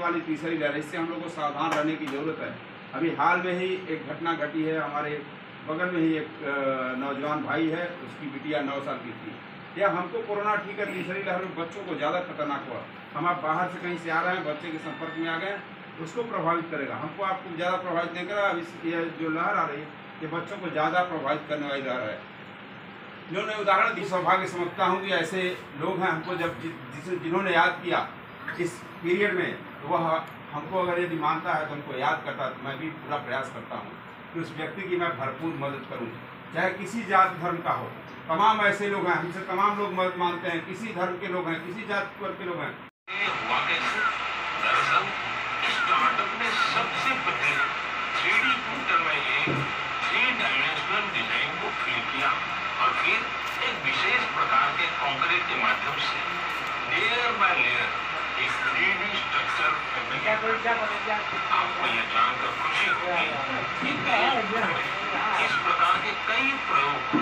वाली तीसरी लहर। इससे हम लोग को सावधान रहने की ज़रूरत है। अभी हाल में ही एक घटना घटी है। हमारे बगल में ही एक नौजवान भाई है। उसकी बिटिया नौ साल की थी। या हमको कोरोना ठीक है, तीसरी लहर में बच्चों को ज़्यादा खतरनाक हुआ। हम आप बाहर से कहीं से आ रहे हैं, बच्चे के संपर्क में आ गए उसको प्रभावित करेगा। हमको आपको ज़्यादा प्रभावित नहीं अब इस, ये जो लहर आ रही है, ये बच्चों को ज़्यादा प्रभावित करने वाली लहर है। जो मैं उदाहरण दी, सौभाग्य समझता हूँ कि ऐसे लोग हैं हमको जब जिन्होंने याद किया, इस पीरियड में तो वह हमको अगर यदि मानता है तो हमको याद करता है तो मैं भी पूरा प्रयास करता हूँ कि उस व्यक्ति की मैं भरपूर मदद करूँ, चाहे किसी जात धर्म का हो। तमाम ऐसे लोग हैं, हमसे तमाम लोग मदद मानते हैं, किसी धर्म के लोग हैं, किसी जात वर्ग के लोग हैं। सबसे पहले और फिर एक विशेष प्रकार के कंक्रीट के माध्यम से लेयर बाय लेयर एक ग्रेडी स्ट्रक्चर आपको यह जानकर खुशी होगी। इस प्रकार के कई प्रयोग